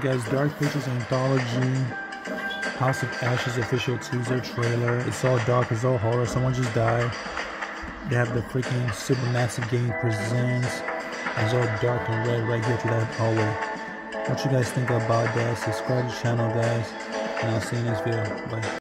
Guys, Dark Pictures Anthology, House of Ashes official teaser trailer. It's all dark, it's all horror. Someone just died. They have the freaking Supermassive Game presents. It's all dark and red right here to that hallway. What you guys think about that? Subscribe to the channel, guys. And I'll see you next video. Bye.